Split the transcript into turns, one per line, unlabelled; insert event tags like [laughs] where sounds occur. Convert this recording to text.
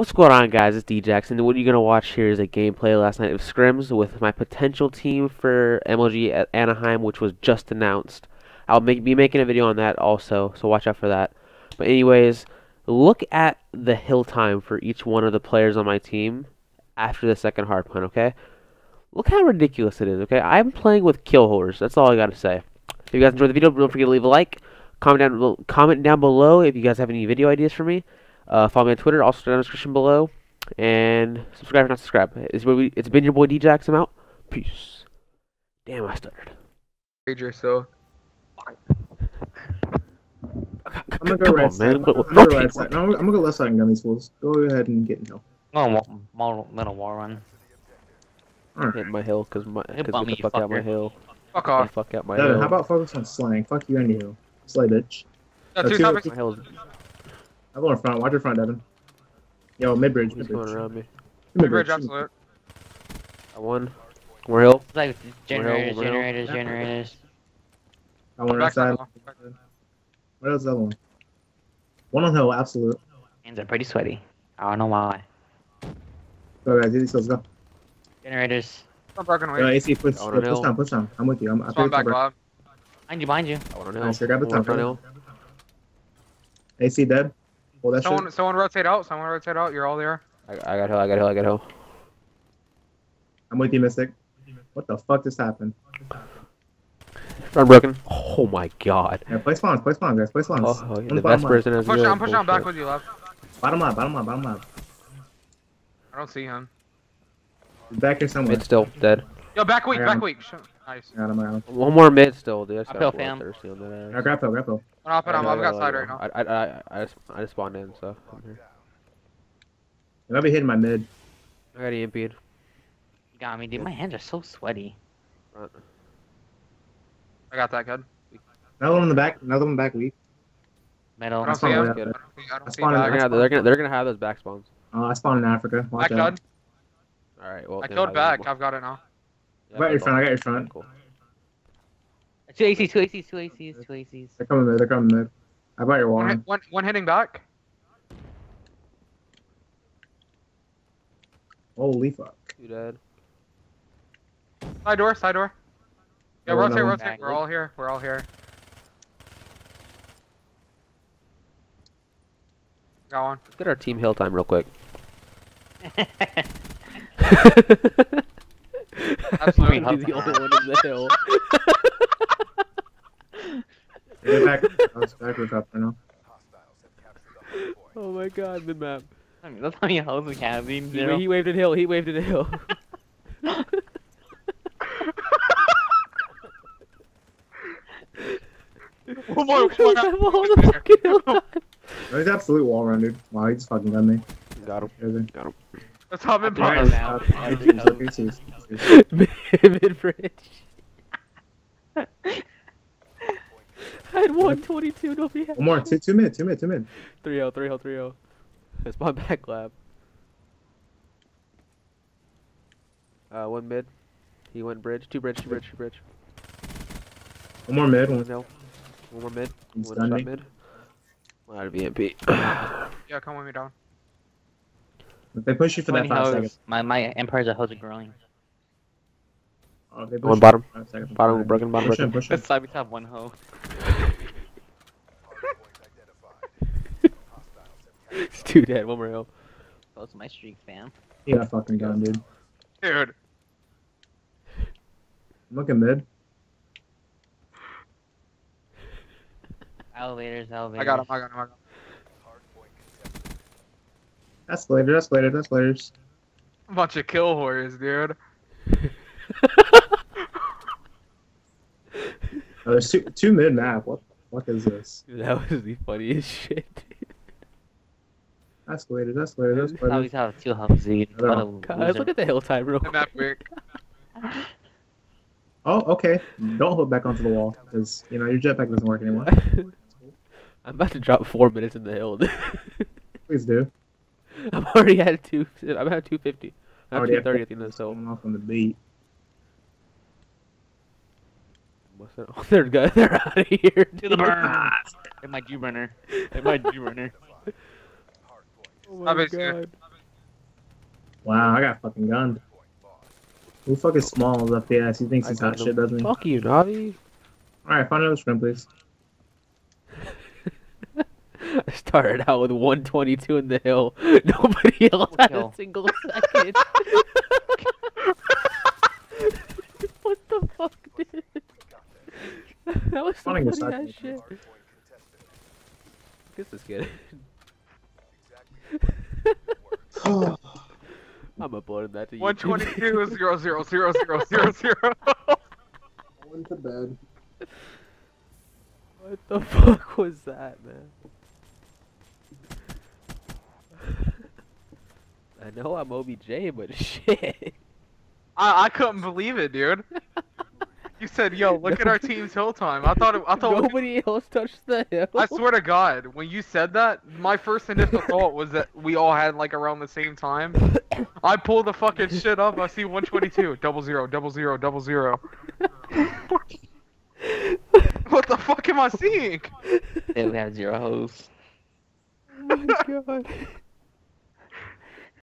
What's going on, guys? It's D Jackson. What you're gonna watch here is a gameplay last night of scrims with my potential team for MLG at Anaheim, which was just announced. I'll make, be making a video on that also, so watch out for that. But anyways, look at the hill time for each one of the players on my team after the second hard point. Okay, look how ridiculous it is. Okay, I'm playing with kill horrors. That's all I gotta say. If you guys enjoyed the video, don't forget to leave a like. Comment down, comment down below if you guys have any video ideas for me. Uh, follow me on Twitter, also down in the description below. And subscribe if not subscribe. It's, it's been your boy DJaXX. I'm out. Peace. Damn, I stuttered.
Major, so.
I'm gonna go
Come
right
on,
side.
man.
I'm
What-
gonna go
okay,
right side. No, I'm gonna go left side and gun these fools. Go ahead and get in hill.
Oh, wa- wa- little wall run.
Hit my hill because my
Hey,
cause
bum
get the
you
fuck out my hill.
Fuck
Get the
off.
fuck out my
Devin,
hill.
how about focus on slang? Fuck you and you. Slay bitch.
Yeah,
Uh,
two
two-
topics.
my hill is
I'll go in front. Watch your front, Devin. Yo, mid bridge.
he's
Mid
going around me.
Mid bridge, absolute.
I won. More hill.
It's like generators,
We're hill, we're hill.
generators, generators.
I went
Back
outside.
side. Back side.
What else is one? One on hill, absolute.
Hands are pretty sweaty. I don't know why.
Go guys, these let's go.
Generators.
I'm broken
Yo,
away.
AC, push,
Down on
push
hill.
down, push down. I'm with you. I'm, I
Spawn
picked
back
up.
lab.
Behind you, behind you.
I want to
Nice, grab the
One
top,
front
grab. AC dead. Hold that
Someone,
shit.
someone rotate out. Someone rotate out. You're all there.
I, I got hill. I got hill. I got hill.
I'm with you, Mystic. What the fuck just happened?
Front broken. Oh my god.
Yeah, play spawns, play spawns, guys, play spawns.
Oh, oh,
On
the
the
best
bottom
person has
Push,
hill.
I'm pushing on back with you, left.
left. Bottom left, bottom left, bottom left.
I don't see him.
He's back here somewhere.
Mid still dead.
Yo, back weak, back
him.
weak. Sh- Nice.
Got him, got him.
One more mid still, dude. I just
Uphill,
got
fam.
thirsty on that.
Now
ass.
grab hill, grab hill.
I'm up and I'm
I
up. got
I
side
know,
right now.
I, I, I, I, just, I just spawned in, so I'm here.
And I'll be hitting my mid.
I got EMP'd.
Got me, dude. My hands are so sweaty.
Front.
I got that good.
Another one in the back, another one back weak.
Middle.
I don't see
fine,
him. I don't see, I
That's
don't see
fine,
They're gonna, have, they're gonna, they're gonna have those back spawns.
Uh, I spawned in Africa. Watch
Back
out.
All right. Well,
I
then
killed back. I've got it now.
Yeah,
I got your front, I got your front.
Cool.
Two ACs, two ACs, two ACs, two ACs.
They're coming mid, they're coming mid. I bought your wall.
One, one, one hitting back.
Holy fuck.
Two dead.
Side door, side door. Yeah, rotate,
no.
rotate. We're all here. We're all here. Got one.
Let's get our team hill time real quick. [laughs] [laughs]
Absolutely.
I'm be the only one in the hill. [laughs]
Get back. Oh, I was backwards up right now.
oh my god, mid map.
That's how many hoes we have. We
He,
zero.
he waved at hill. He waved at hill. [laughs]
Oh my [laughs]
Hold
god.
the- hold the fucking hill time.
Oh, he's absolute wall run, dude. Wow, he just fucking got me.
Got him.
Crazy.
That's how I'm in
Right
pop.
now.
ACs, ACs.
mid bridge. I had 122. Nobody had
One more, two, two mid, two mid, two mid.
3 0, 3 0, 3 0. That's my back lab. Uh, one mid. He went bridge. Two bridge, two bridge, two bridge.
One more mid,
One
one
hill. One more mid.
He's
One
done
shot
me.
mid. One out of EMP.
Yeah, come with me down.
If they push you for that five seconds.
My my empires a hoes are growing.
Oh, they push
One
you
bottom.
for
Bottom
fine.
broken, bottom
push
broken.
Him, push him.
Let's side we have one hoe.
It's two dead. One more hill.
Those are my streaks, fam.
He got fucking done, dude.
Dude.
I'm looking mid.
Elevators, elevators.
I got him. I got him. I got him.
Escalator, escalator, escalators.
Bunch of kill warriors, dude. [laughs]
Oh, there's two, two mid map. What the fuck is this?
That was the funniest shit. dude.
Escalators, escalators,
I always
escalators.
have two hoes, dude.
I don't
What a
know.
Guys, look at the hill time real quick.
that quick.
Oh, okay. Don't hold back onto the wall, because, you know, your jetpack doesn't work anymore. [laughs]
I'm about to drop four minutes in the hill.
Please do. [laughs]
I'm already at two. I'm at 250. I'm at
Already at
230 at the end of the hill.
Going off on the beat.
What's that? Oh, [laughs] they're good. [laughs] They're out of here.
To the burn. Hit my G burner. Hit my G burner.
Oh
my
my god.
Wow, I got fucking gunned. Who fucking smalls up the ass? He thinks
I
hot shit, doesn't he?
Fuck you, Navi.
Alright, find another scrim, please.
I [laughs] started out with 122 in the hill. [laughs] Nobody else had
Kill.
a single second. [laughs] what the fuck, dude? That was some
Funny
funny ass shit. This is good. I'm uploading that to YouTube.
122 zero zero zero zero zero zero.
Went to bed.
What the fuck was that, man? I know I'm OBJ, but [laughs] shit.
I I couldn't believe it, dude. You said, "Yo, look at our [laughs] team's hill time." I thought it, I thought
Nobody else touched the hill.
I swear to God, when you said that, my first initial thought was that we all had like around the same time. I pull the fucking shit up. I see 122, double zero, double zero, double zero. What the fuck am I seeing?
Then we have zero hoes. [laughs]
Oh my god.